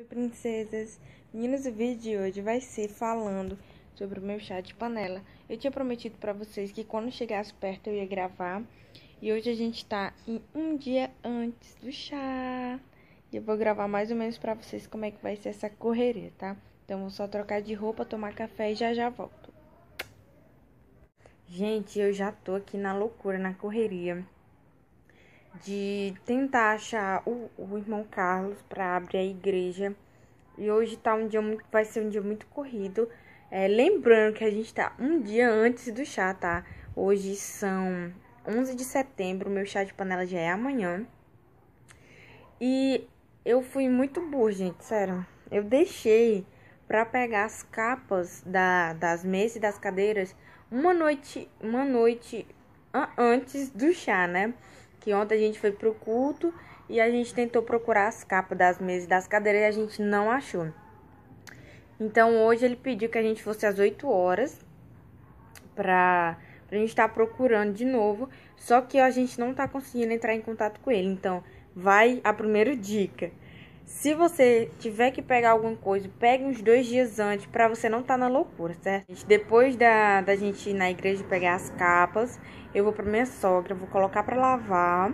Oi, princesas! Meninas, o vídeo de hoje vai ser falando sobre o meu chá de panela. Eu tinha prometido pra vocês que quando chegasse perto eu ia gravar. E hoje a gente tá em um dia antes do chá. E eu vou gravar mais ou menos pra vocês como é que vai ser essa correria, tá? Então, vou só trocar de roupa, tomar café e já já volto. Gente, eu já tô aqui na loucura, na correria de tentar achar o, o irmão Carlos para abrir a igreja. E hoje tá um dia muito, vai ser um dia muito corrido. É, lembrando que a gente tá um dia antes do chá, tá? Hoje são 11 de setembro, meu chá de panela já é amanhã. E eu fui muito burra, gente, sério. Eu deixei para pegar as capas da, das mesas e das cadeiras uma noite, uma noite antes do chá, né? Que ontem a gente foi pro culto e a gente tentou procurar as capas das mesas e das cadeiras e a gente não achou. Então hoje ele pediu que a gente fosse às 8 horas pra, pra gente estar tá procurando de novo, só que a gente não tá conseguindo entrar em contato com ele. Então vai a primeira dica. Se você tiver que pegar alguma coisa, pegue uns dois dias antes para você não estar tá na loucura, certo? Depois da, da gente ir na igreja pegar as capas, eu vou para minha sogra, vou colocar para lavar.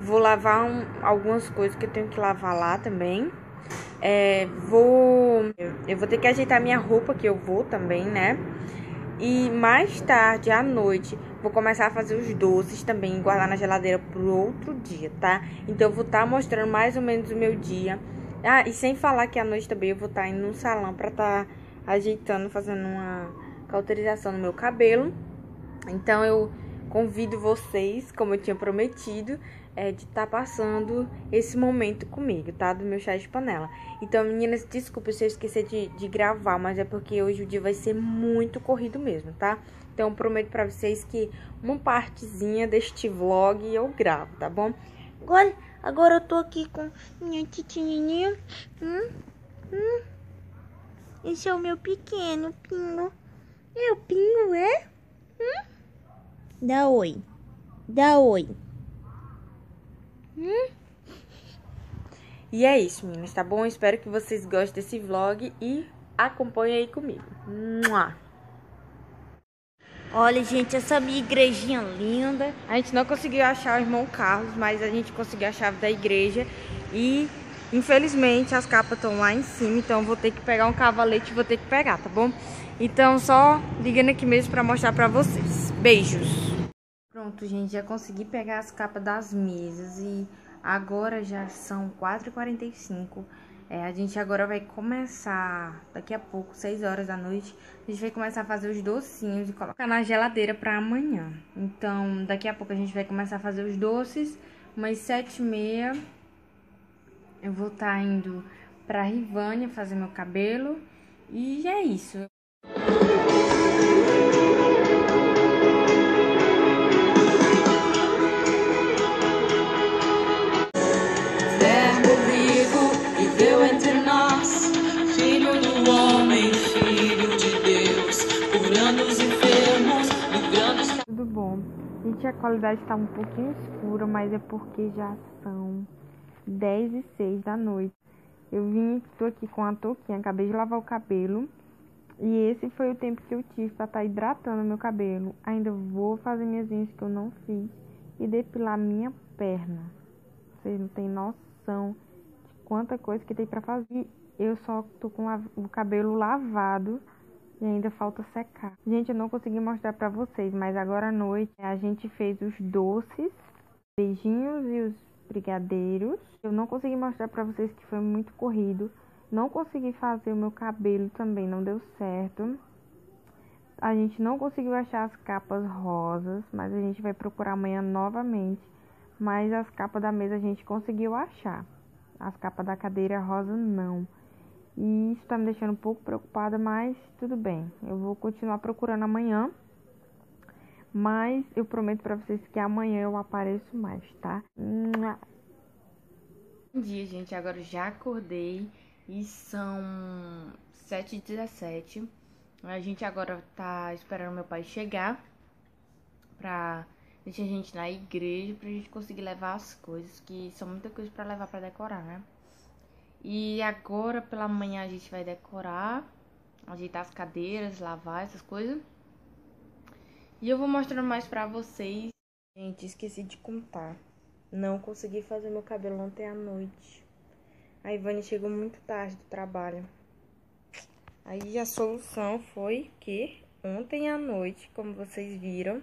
Vou lavar um, algumas coisas que eu tenho que lavar lá também. É, vou. Eu vou ter que ajeitar minha roupa que eu vou também, né? E mais tarde, à noite, vou começar a fazer os doces também, guardar na geladeira pro outro dia, tá? Então, eu vou estar tá mostrando mais ou menos o meu dia. Ah, e sem falar que à noite também eu vou estar tá indo no salão pra estar tá ajeitando, fazendo uma cauterização no meu cabelo. Então eu convido vocês, como eu tinha prometido, é, de estar tá passando esse momento comigo, tá? Do meu chá de panela. Então, meninas, desculpa se eu esquecer de, de gravar, mas é porque hoje o dia vai ser muito corrido mesmo, tá? Então, prometo pra vocês que uma partezinha deste vlog eu gravo, tá bom? Agora, agora eu tô aqui com minha titininha. Hum, hum. Esse é o meu pequeno pingo. É o pingo, é? Hum? Dá oi. Dá oi. Hum? E é isso, meninas, tá bom? Espero que vocês gostem desse vlog e acompanhem aí comigo. Mua! Olha, gente, essa minha igrejinha linda. A gente não conseguiu achar o irmão Carlos, mas a gente conseguiu a chave da igreja. E, infelizmente, as capas estão lá em cima, então eu vou ter que pegar um cavalete e vou ter que pegar, tá bom? Então, só ligando aqui mesmo pra mostrar pra vocês. Beijos! Pronto, gente, já consegui pegar as capas das mesas e agora já são 4h45. É, a gente agora vai começar, daqui a pouco, 6 horas da noite, a gente vai começar a fazer os docinhos e colocar na geladeira pra amanhã. Então, daqui a pouco a gente vai começar a fazer os doces, umas 7h30 eu vou estar tá indo pra Rivânia fazer meu cabelo e é isso. Gente, a qualidade está um pouquinho escura, mas é porque já são 10 e 6 da noite. Eu vim, estou aqui com a touquinha, acabei de lavar o cabelo. E esse foi o tempo que eu tive para estar tá hidratando meu cabelo. Ainda vou fazer minhas unhas que eu não fiz e depilar minha perna. Vocês não têm noção de quanta coisa que tem para fazer. Eu só tô com o cabelo lavado e ainda falta secar. Gente, eu não consegui mostrar pra vocês, mas agora à noite a gente fez os doces, beijinhos e os brigadeiros. Eu não consegui mostrar pra vocês que foi muito corrido. Não consegui fazer o meu cabelo também, não deu certo. A gente não conseguiu achar as capas rosas, mas a gente vai procurar amanhã novamente. Mas as capas da mesa a gente conseguiu achar. As capas da cadeira rosa não. E isso tá me deixando um pouco preocupada, mas tudo bem. Eu vou continuar procurando amanhã. Mas eu prometo para vocês que amanhã eu apareço mais, tá? Bom dia, gente. Agora já acordei e são 7h17. A gente agora tá esperando meu pai chegar pra deixar a gente na igreja pra gente conseguir levar as coisas, que são muita coisa para levar para decorar, né? E agora pela manhã a gente vai decorar, ajeitar as cadeiras, lavar essas coisas. E eu vou mostrando mais pra vocês. Gente, esqueci de contar. Não consegui fazer meu cabelo ontem à noite. A Ivane chegou muito tarde do trabalho. Aí a solução foi que ontem à noite, como vocês viram,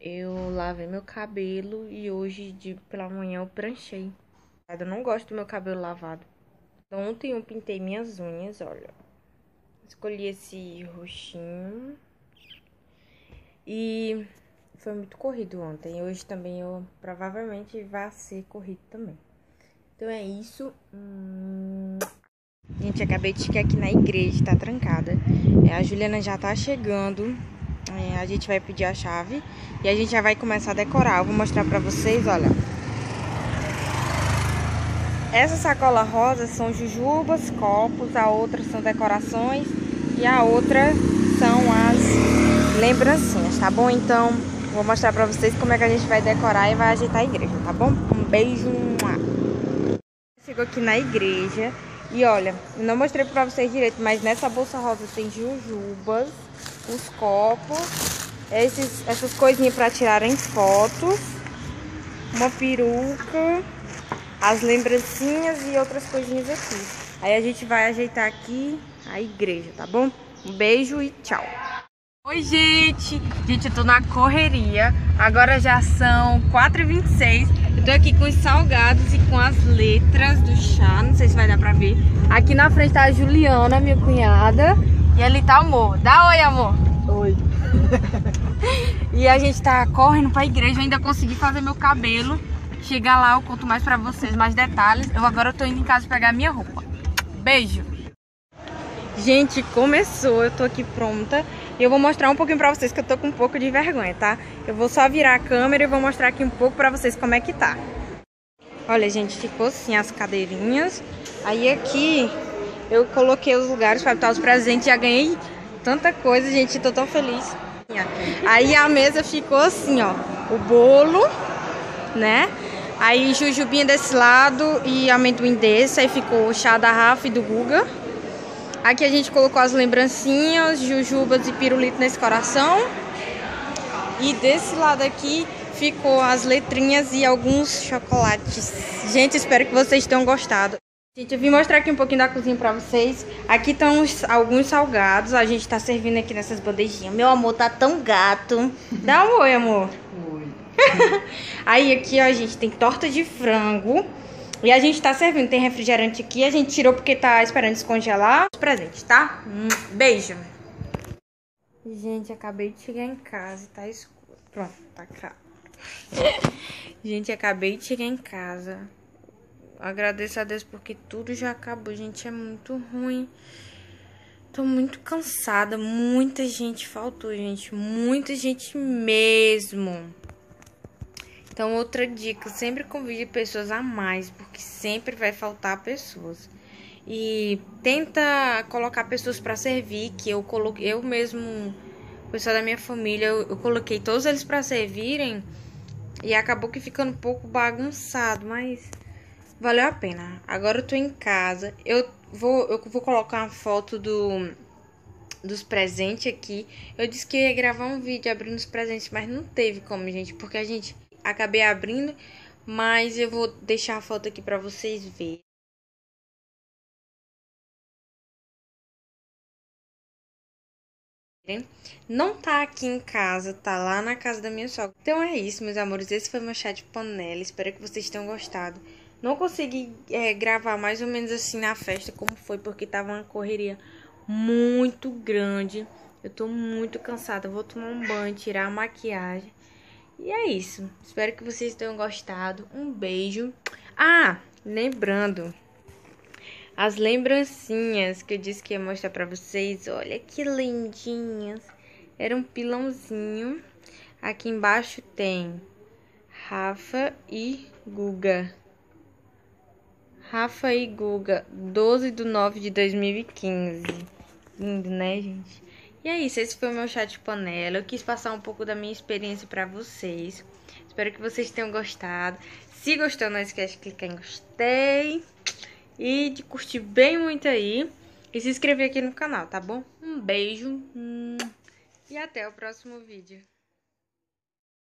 eu lavei meu cabelo e hoje de pela manhã eu pranchei. Eu não gosto do meu cabelo lavado. Então, ontem eu pintei minhas unhas, olha. Escolhi esse roxinho. E foi muito corrido ontem. Hoje também eu provavelmente vai ser corrido também. Então é isso. Hum... Gente, acabei de chegar aqui na igreja, tá trancada. É, a Juliana já tá chegando. É, a gente vai pedir a chave e a gente já vai começar a decorar. Eu vou mostrar pra vocês, olha. Essa sacola rosa são jujubas, copos, a outra são decorações e a outra são as lembrancinhas, tá bom? Então, vou mostrar pra vocês como é que a gente vai decorar e vai ajeitar a igreja, tá bom? Um beijo! Chegou aqui na igreja e olha, não mostrei pra vocês direito, mas nessa bolsa rosa tem jujubas, os copos, esses, essas coisinhas pra tirarem fotos, uma peruca, as lembrancinhas e outras coisinhas aqui. Aí a gente vai ajeitar aqui a igreja, tá bom? Um beijo e tchau! Oi, gente! Gente, eu tô na correria. Agora já são 4h26. Eu tô aqui com os salgados e com as letras do chá. Não sei se vai dar pra ver. Aqui na frente tá a Juliana, minha cunhada. E ali tá o amor. Dá oi, amor. Oi. e a gente tá correndo pra igreja. Eu ainda consegui fazer meu cabelo. Chegar lá eu conto mais pra vocês, mais detalhes. Eu agora tô indo em casa pegar minha roupa. Beijo! Gente, começou. Eu tô aqui pronta. E eu vou mostrar um pouquinho pra vocês que eu tô com um pouco de vergonha, tá? Eu vou só virar a câmera e vou mostrar aqui um pouco pra vocês como é que tá. Olha, gente, ficou assim as cadeirinhas. Aí aqui eu coloquei os lugares pra botar os presentes. Já ganhei tanta coisa, gente. Tô tão feliz. Aí a mesa ficou assim, ó. O bolo, né? Aí jujubinha desse lado e amendoim desse. Aí ficou o chá da Rafa e do Guga. Aqui a gente colocou as lembrancinhas, jujubas e pirulito nesse coração. E desse lado aqui ficou as letrinhas e alguns chocolates. Gente, espero que vocês tenham gostado. Gente, eu vim mostrar aqui um pouquinho da cozinha pra vocês. Aqui estão alguns salgados. A gente tá servindo aqui nessas bandejinhas. Meu amor tá tão gato. Dá um oi, amor. Oi. Aí aqui, ó, a gente tem torta de frango. E a gente tá servindo, tem refrigerante aqui. A gente tirou porque tá esperando descongelar os presentes, tá? Hum, beijo. Gente, acabei de chegar em casa, tá escuro. Pronto, tá cá. gente, acabei de chegar em casa. Agradeço a Deus porque tudo já acabou. Gente, é muito ruim. Tô muito cansada. Muita gente faltou, gente. Muita gente mesmo. Então, outra dica, sempre convide pessoas a mais, porque sempre vai faltar pessoas. E tenta colocar pessoas para servir, que eu coloquei, eu mesmo, o pessoal da minha família, eu, eu coloquei todos eles para servirem e acabou que ficando um pouco bagunçado, mas valeu a pena. Agora eu tô em casa, eu vou, eu vou colocar uma foto do dos presentes aqui. Eu disse que ia gravar um vídeo abrindo os presentes, mas não teve como, gente, porque a gente acabei abrindo, mas eu vou deixar a foto aqui para vocês verem. Não tá aqui em casa, tá lá na casa da minha sogra. Então é isso, meus amores. Esse foi meu chá de panela. Espero que vocês tenham gostado. Não consegui é, gravar mais ou menos assim na festa como foi, porque tava uma correria muito grande. Eu tô muito cansada. Vou tomar um banho, tirar a maquiagem. E é isso. Espero que vocês tenham gostado. Um beijo. Ah, lembrando. As lembrancinhas que eu disse que ia mostrar pra vocês. Olha que lindinhas. Era um pilãozinho. Aqui embaixo tem Rafa e Guga. Rafa e Guga, 12 de 9 de 2015. Lindo, né, gente? E é isso, esse foi o meu chá de panela. Eu quis passar um pouco da minha experiência para vocês. Espero que vocês tenham gostado. Se gostou, não esquece de clicar em gostei. e de curtir bem muito aí e se inscrever aqui no canal, tá bom? Um beijo e até o próximo vídeo.